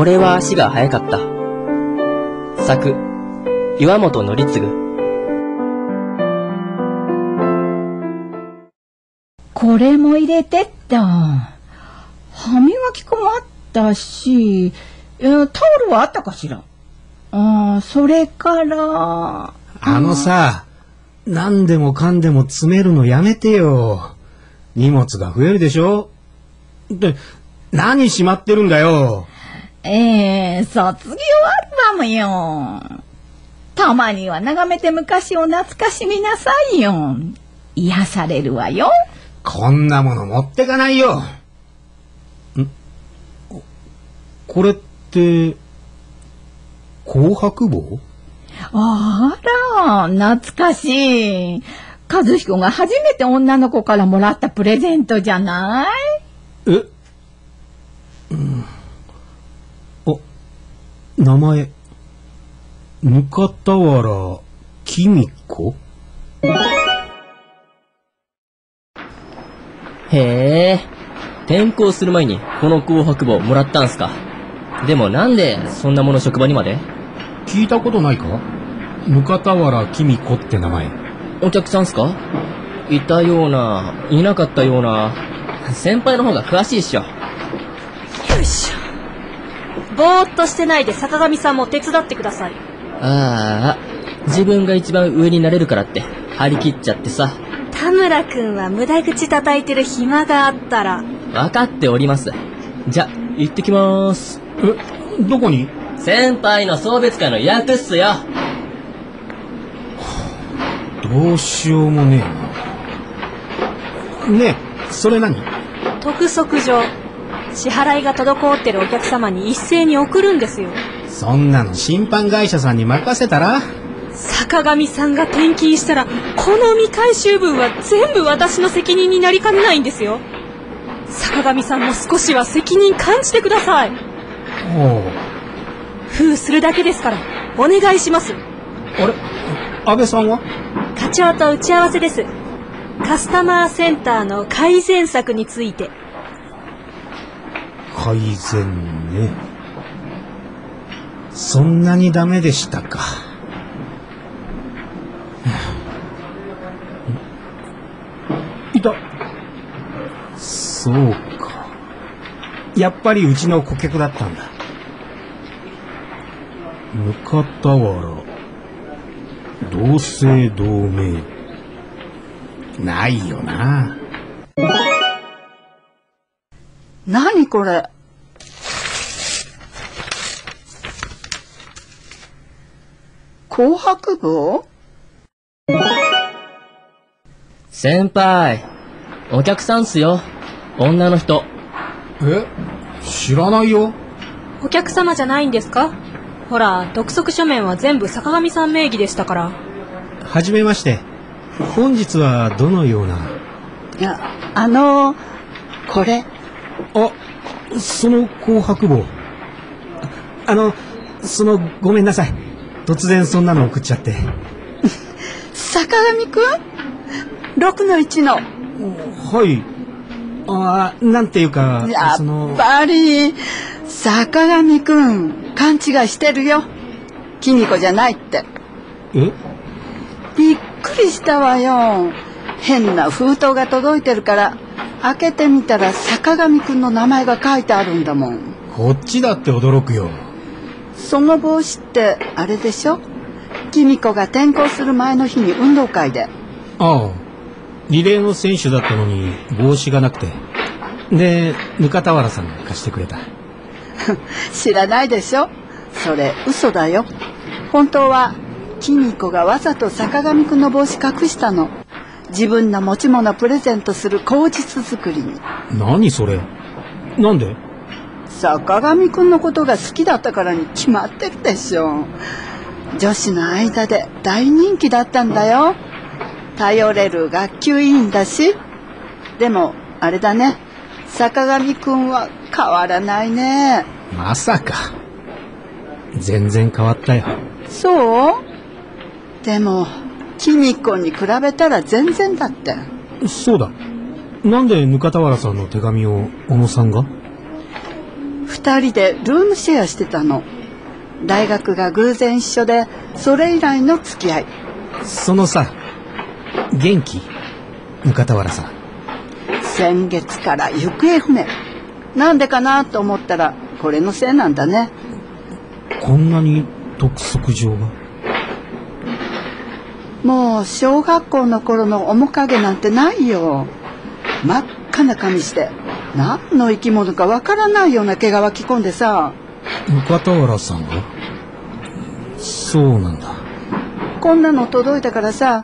俺は足が速かった。作、岩本則次。これも入れてった。歯磨き粉もあったし、えータオルはあったかしらああ、それから、あのさ、何でもかんでも詰めるのやめてよ。荷物が増えるでしょで、何しまってるんだよ。ええ卒業アルバムよ。たまには眺めて昔を懐かしみなさいよ。癒されるわよ。こんなもの持ってかないよ。ん？ここれって、紅白帽？あら、懐かしい。和彦が初めて女の子からもらったプレゼントじゃない？え？うん。あ、名前、ぬかたわらきみこへえ、転校する前にこの紅白帽もらったんすか？でもなんでそんなもの職場にまで？聞いたことないか？ぬかたわらきみこって名前。お客さんすか？いたような、いなかったような。先輩の方が詳しいっしょ。よいしょ。ぼーっとしてないで坂上さんも手伝ってください。ああ、自分が一番上になれるからって張り切っちゃってさ。田村くんは無駄口叩いてる暇があったら、わかっております。じゃ、行ってきまーす。え、どこに？先輩の送別会の予約っすよ。どうしようもねえな。ねえ、それ何？督促状。支払いが滞ってるお客様に一斉に送るんですよ。そんなの審判会社さんに任せたら？坂上さんが転勤したら、この未回収分は全部私の責任になりかねないんですよ。坂上さんも少しは責任感じてください。おう封するだけですから、お願いします。あれ？安倍さんは？課長と打ち合わせです。カスタマーセンターの改善策について。改善ね。そんなにダメでしたか。いた。そうか。やっぱりうちの顧客だったんだ。ぬかたわら。同姓同名。ないよな。何これ？紅白帽先輩、お客さんっすよ。女の人。え？知らないよ。お客様じゃないんですか？ほら、督促書面は全部坂上さん名義でしたから。はじめまして。本日はどのような？いやあのこれあ、その紅白帽。ああの、その、ごめんなさい。突然そんなの送っちゃって。坂上くん ?6 の1の。はい。あーなんていうか、やそのっ、ぱり、坂上くん、勘違いしてるよ。君子じゃないって。え？びっくりしたわよ。変な封筒が届いてるから、開けてみたら坂上くんの名前が書いてあるんだもん。こっちだって驚くよ。その帽子ってあれでしょ？君子が転校する前の日に運動会で。ああ。リレーの選手だったのに帽子がなくて。で、ぬかたわらさんが貸してくれた。知らないでしょ？それ嘘だよ。本当は、君子がわざと坂上くんの帽子隠したの。自分の持ち物プレゼントする口実作りに。何それ？なんで？坂上くんのことが好きだったからに決まってるでしょ女子の間で大人気だったんだよ。頼れる学級委員だし。でもあれだね。坂上くんは変わらないね。まさか。全然変わったよ。そう？でも君子に比べたら全然だって。そうだ。なんでぬかたわらさんの手紙を小野さんが？二人でルームシェアしてたの。大学が偶然一緒でそれ以来の付き合い。そのさ、元気？ぬかたわらさん。先月から行方不明。なんでかなと思ったらこれのせいなんだね。こんなに督促状が？もう小学校の頃の面影なんてないよ真っ赤な髪して何の生き物かわからないような毛皮着込んでさぬかたわらさんが？そうなんだ。こんなの届いたからさ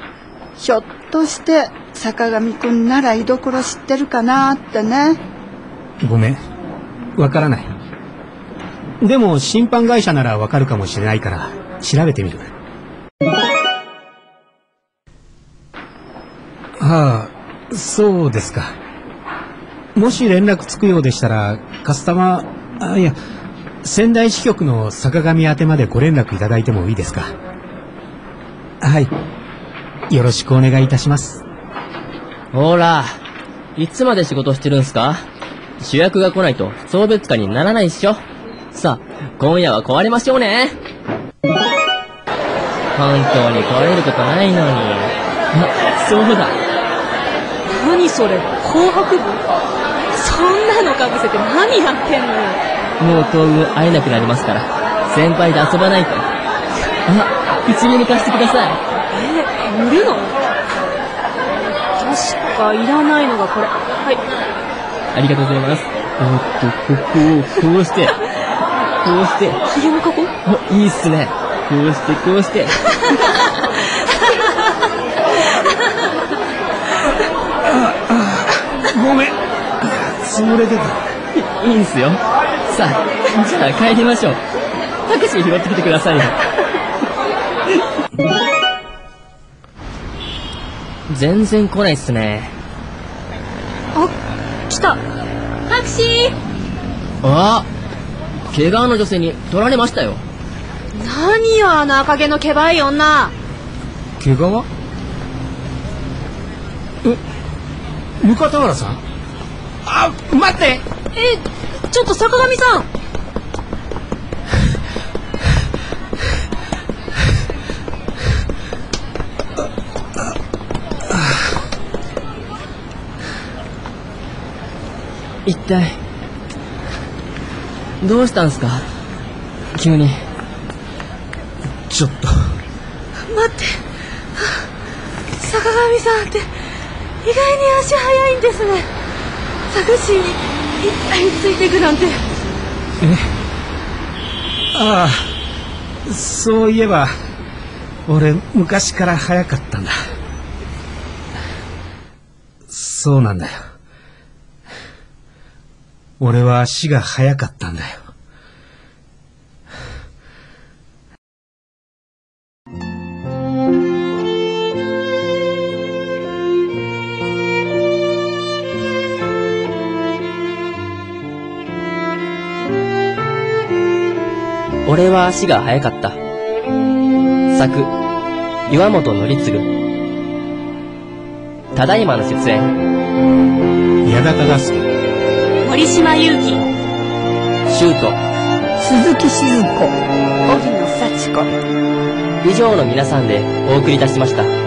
ひょっとして坂上くんなら居所知ってるかなってねごめん。わからない。でも、審判会社ならわかるかもしれないから、調べてみる。そうですか。もし連絡つくようでしたら、カスタマー、あ、いや、仙台支局の坂上宛てまでご連絡いただいてもいいですか。はい。よろしくお願いいたします。ほら、いつまで仕事してるんすか？主役が来ないと送別会にならないっしょ。さあ、今夜は壊れましょうね。本当に壊れることないのに。あ、そうだ。何それ？紅白部？そんなのかぶせて何やってんのよ？もう当分会えなくなりますから、先輩で遊ばないと。あ、口に抜かしてください。え売るの？確かいらないのがこれはいありがとうございます。おっと、ここをこうして、こうして、ひげの加工お、いいっすね。こうして、こうして。ごめん。潰れてた。いいんすよ。さあ、じゃあ帰りましょう。タクシー拾ってきてくださいよ。全然来ないっすね。あ来たタクシーあ毛皮の女性に取られましたよ。何よあの赤毛のけばい女毛皮え、ぬかたわらさん？あ、待って。えちょっと坂上さん。一体、どうしたんすか？急に。ちょっと。待って。はあ坂上さんって意外に足早いんですねタクシーに一体ついていくなんてああ、そういえば、俺、昔から早かったんだ。そうなんだよ。俺は足が早かったんだよ。俺は足が速かった。作、岩本則次。ただいまの出演、矢田忠介、森島祐希シュート、鈴木静子荻野幸子以上の皆さんでお送りいたしました。